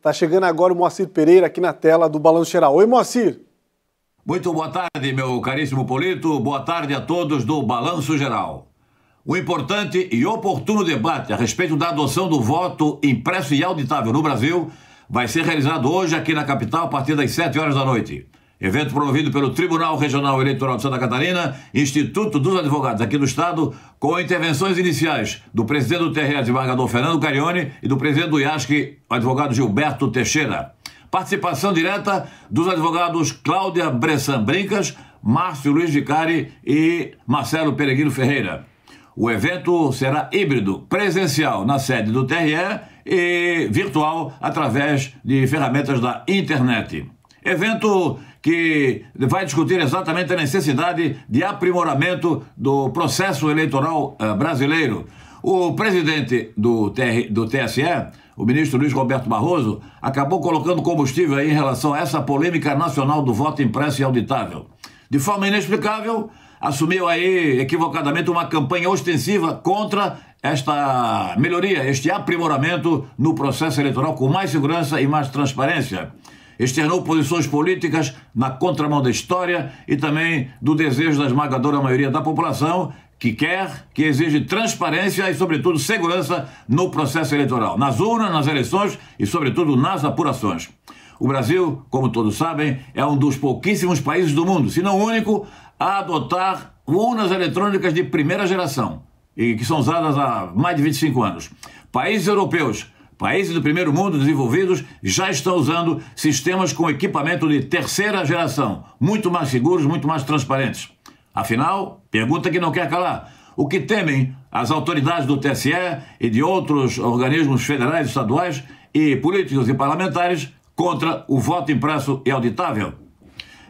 Tá chegando agora o Moacir Pereira aqui na tela do Balanço Geral. Oi, Moacir. Muito boa tarde, meu caríssimo Polito. Boa tarde a todos do Balanço Geral. O importante e oportuno debate a respeito da adoção do voto impresso e auditável no Brasil vai ser realizado hoje aqui na capital a partir das 7 horas da noite. Evento promovido pelo Tribunal Regional Eleitoral de Santa Catarina, Instituto dos Advogados aqui do Estado, com intervenções iniciais do presidente do TRE, desembargador Fernando Carione, e do presidente do IASC, advogado Gilberto Teixeira. Participação direta dos advogados Cláudia Bressan Brincas, Márcio Luiz Vicari e Marcelo Peregrino Ferreira. O evento será híbrido, presencial na sede do TRE e virtual através de ferramentas da internet. Evento que vai discutir exatamente a necessidade de aprimoramento do processo eleitoral uh, brasileiro. O presidente do, TR, do TSE, o ministro Luiz Roberto Barroso, acabou colocando combustível em relação a essa polêmica nacional do voto impresso e auditável. De forma inexplicável, assumiu aí equivocadamente uma campanha ostensiva contra esta melhoria, este aprimoramento no processo eleitoral com mais segurança e mais transparência externou posições políticas na contramão da história e também do desejo da esmagadora maioria da população que quer, que exige transparência e, sobretudo, segurança no processo eleitoral, nas urnas, nas eleições e, sobretudo, nas apurações. O Brasil, como todos sabem, é um dos pouquíssimos países do mundo, se não o único, a adotar urnas eletrônicas de primeira geração e que são usadas há mais de 25 anos. Países europeus Países do primeiro mundo desenvolvidos já estão usando sistemas com equipamento de terceira geração, muito mais seguros, muito mais transparentes. Afinal, pergunta que não quer calar: o que temem as autoridades do TSE e de outros organismos federais, estaduais e políticos e parlamentares contra o voto impresso e auditável?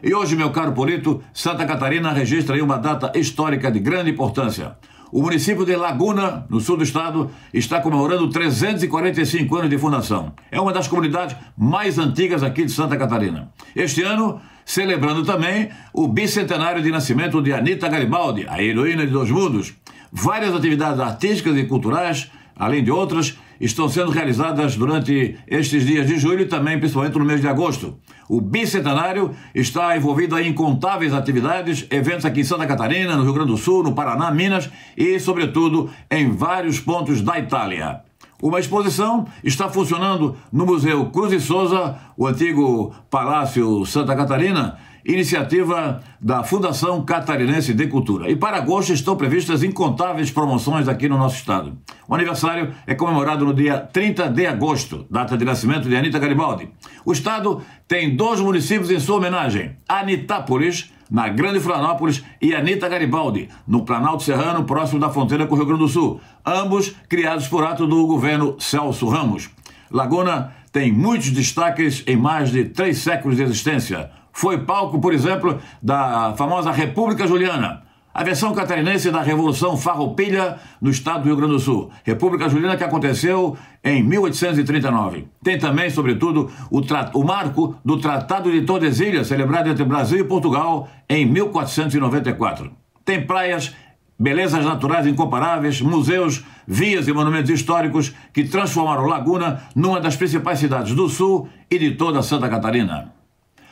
E hoje, meu caro Polito, Santa Catarina registra aí uma data histórica de grande importância. O município de Laguna, no sul do estado, está comemorando 345 anos de fundação. É uma das comunidades mais antigas aqui de Santa Catarina. Este ano, celebrando também o bicentenário de nascimento de Anita Garibaldi, a heroína de dois mundos. Várias atividades artísticas e culturais, além de outras, estão sendo realizadas durante estes dias de julho e também, principalmente, no mês de agosto. O bicentenário está envolvido em incontáveis atividades, eventos aqui em Santa Catarina, no Rio Grande do Sul, no Paraná, Minas e, sobretudo, em vários pontos da Itália. Uma exposição está funcionando no Museu Cruz e Souza, o antigo Palácio Santa Catarina, iniciativa da Fundação Catarinense de Cultura. E para agosto estão previstas incontáveis promoções aqui no nosso estado. O aniversário é comemorado no dia 30 de agosto, data de nascimento de Anita Garibaldi. O estado tem dois municípios em sua homenagem: Anitápolis, na Grande Florianópolis, e Anita Garibaldi, no Planalto Serrano, próximo da fronteira com o Rio Grande do Sul, ambos criados por ato do governo Celso Ramos. Laguna tem muitos destaques em mais de três séculos de existência. Foi palco, por exemplo, da famosa República Juliana, a versão catarinense da Revolução Farroupilha no estado do Rio Grande do Sul. República Juliana que aconteceu em 1839. Tem também, sobretudo, o, o marco do Tratado de Tordesilhas, celebrado entre Brasil e Portugal em 1494. Tem praias, belezas naturais incomparáveis, museus, vias e monumentos históricos que transformaram Laguna numa das principais cidades do Sul e de toda Santa Catarina.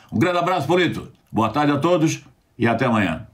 Um grande abraço, Polito. Boa tarde a todos e até amanhã.